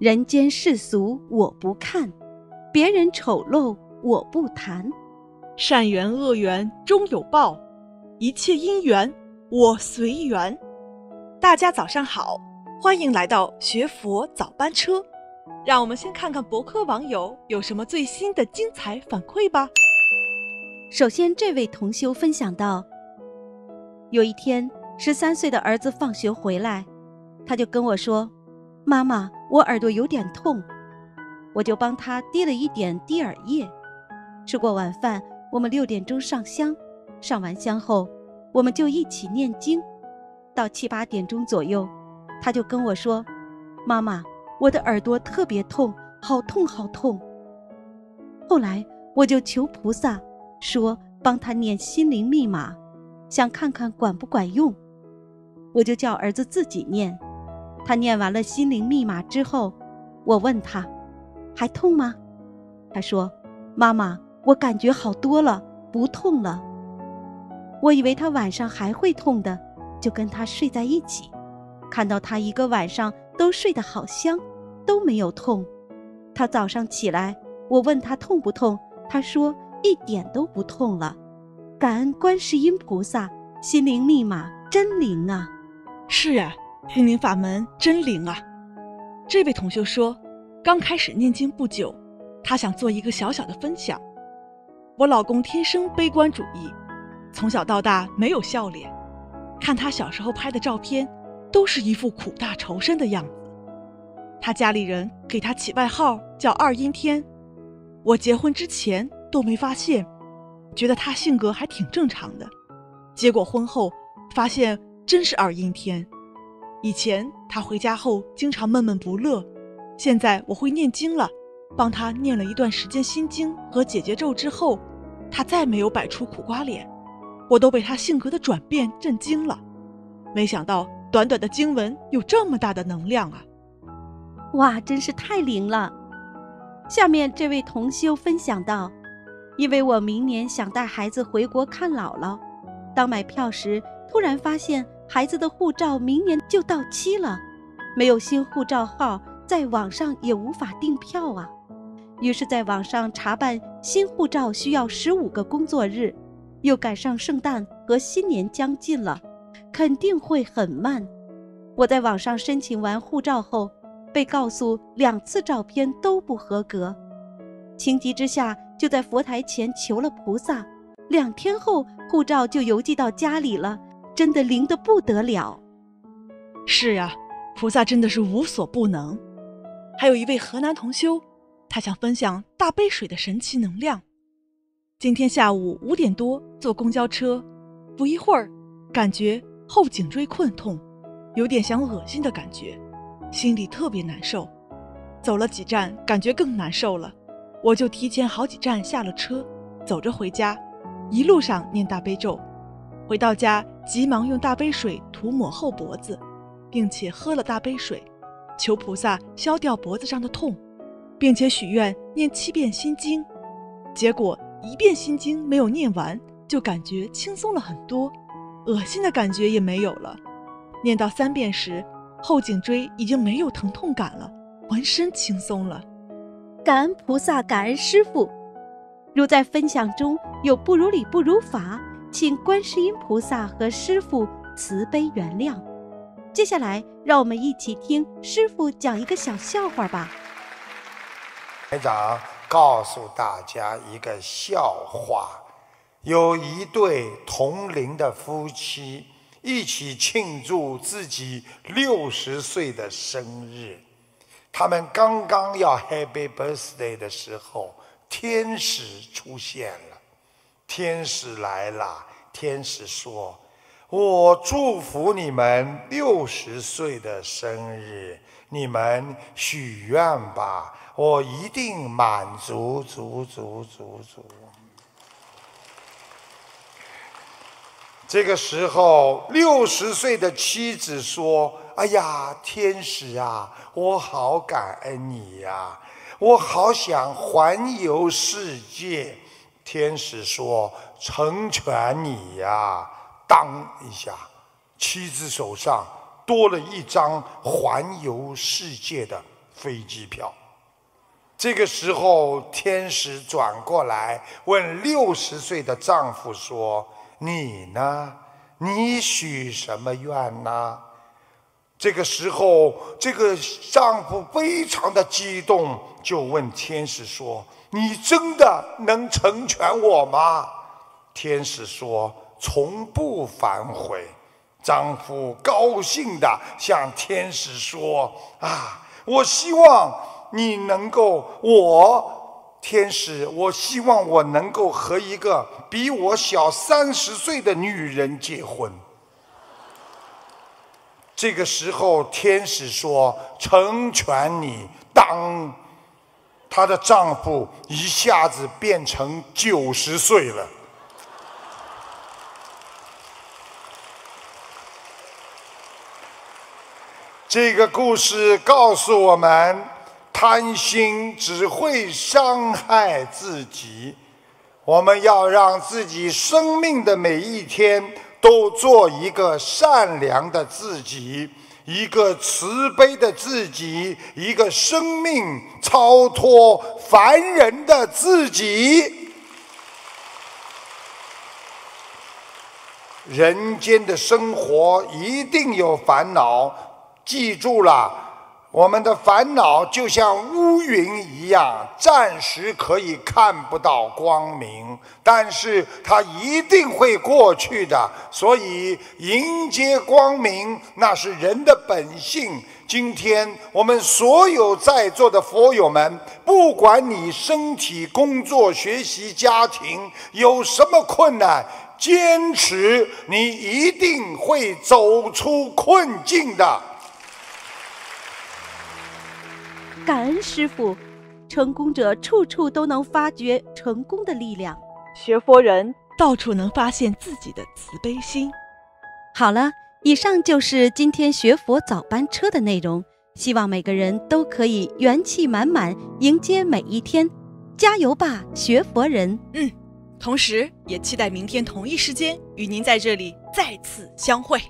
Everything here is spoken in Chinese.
人间世俗我不看，别人丑陋我不谈。善缘恶缘终有报，一切因缘我随缘。大家早上好，欢迎来到学佛早班车。让我们先看看博客网友有什么最新的精彩反馈吧。首先，这位同修分享到，有一天，十三岁的儿子放学回来，他就跟我说：“妈妈，我耳朵有点痛。”我就帮他滴了一点滴耳液。吃过晚饭。我们六点钟上香，上完香后，我们就一起念经。到七八点钟左右，他就跟我说：“妈妈，我的耳朵特别痛，好痛好痛。”后来我就求菩萨说帮他念心灵密码，想看看管不管用。我就叫儿子自己念。他念完了心灵密码之后，我问他：“还痛吗？”他说：“妈妈。”我感觉好多了，不痛了。我以为他晚上还会痛的，就跟他睡在一起。看到他一个晚上都睡得好香，都没有痛。他早上起来，我问他痛不痛，他说一点都不痛了。感恩观世音菩萨，心灵密码真灵啊！是啊，心灵法门真灵啊！这位同学说，刚开始念经不久，他想做一个小小的分享。我老公天生悲观主义，从小到大没有笑脸。看他小时候拍的照片，都是一副苦大仇深的样子。他家里人给他起外号叫“二阴天”，我结婚之前都没发现，觉得他性格还挺正常的。结果婚后发现真是二阴天。以前他回家后经常闷闷不乐，现在我会念经了，帮他念了一段时间心经和解结咒之后。他再没有摆出苦瓜脸，我都被他性格的转变震惊了。没想到短短的经文有这么大的能量啊！哇，真是太灵了！下面这位同修分享到：因为我明年想带孩子回国看姥姥，当买票时突然发现孩子的护照明年就到期了，没有新护照号，在网上也无法订票啊。于是，在网上查办新护照需要十五个工作日，又赶上圣诞和新年将近了，肯定会很慢。我在网上申请完护照后，被告诉两次照片都不合格，情急之下就在佛台前求了菩萨。两天后，护照就邮寄到家里了，真的灵得不得了。是呀，菩萨真的是无所不能。还有一位河南同修。他想分享大杯水的神奇能量。今天下午五点多坐公交车，不一会儿，感觉后颈椎困痛，有点想恶心的感觉，心里特别难受。走了几站，感觉更难受了，我就提前好几站下了车，走着回家，一路上念大悲咒。回到家，急忙用大杯水涂抹后脖子，并且喝了大杯水，求菩萨消掉脖子上的痛。并且许愿念七遍心经，结果一遍心经没有念完，就感觉轻松了很多，恶心的感觉也没有了。念到三遍时，后颈椎已经没有疼痛感了，浑身轻松了。感恩菩萨，感恩师傅。如在分享中有不如理不如法，请观世音菩萨和师傅慈悲原谅。接下来，让我们一起听师傅讲一个小笑话吧。台长告诉大家一个笑话：有一对同龄的夫妻一起庆祝自己六十岁的生日。他们刚刚要 Happy Birthday 的时候，天使出现了。天使来了，天使说：“我祝福你们六十岁的生日，你们许愿吧。”我一定满足，足足足足。这个时候，六十岁的妻子说：“哎呀，天使啊，我好感恩你呀，我好想环游世界。”天使说：“成全你呀！”当一下，妻子手上多了一张环游世界的。飞机票。这个时候，天使转过来问六十岁的丈夫说：“你呢？你许什么愿呢？”这个时候，这个丈夫非常的激动，就问天使说：“你真的能成全我吗？”天使说：“从不反悔。”丈夫高兴地向天使说：“啊，我希望你能够，我天使，我希望我能够和一个比我小三十岁的女人结婚。”这个时候，天使说：“成全你。”当她的丈夫一下子变成九十岁了。这个故事告诉我们：贪心只会伤害自己。我们要让自己生命的每一天都做一个善良的自己，一个慈悲的自己，一个生命超脱凡人的自己。人间的生活一定有烦恼。记住了，我们的烦恼就像乌云一样，暂时可以看不到光明，但是它一定会过去的。所以迎接光明，那是人的本性。今天我们所有在座的佛友们，不管你身体、工作、学习、家庭有什么困难，坚持，你一定会走出困境的。感恩师傅，成功者处处都能发掘成功的力量。学佛人到处能发现自己的慈悲心。好了，以上就是今天学佛早班车的内容。希望每个人都可以元气满满迎接每一天，加油吧，学佛人！嗯，同时也期待明天同一时间与您在这里再次相会。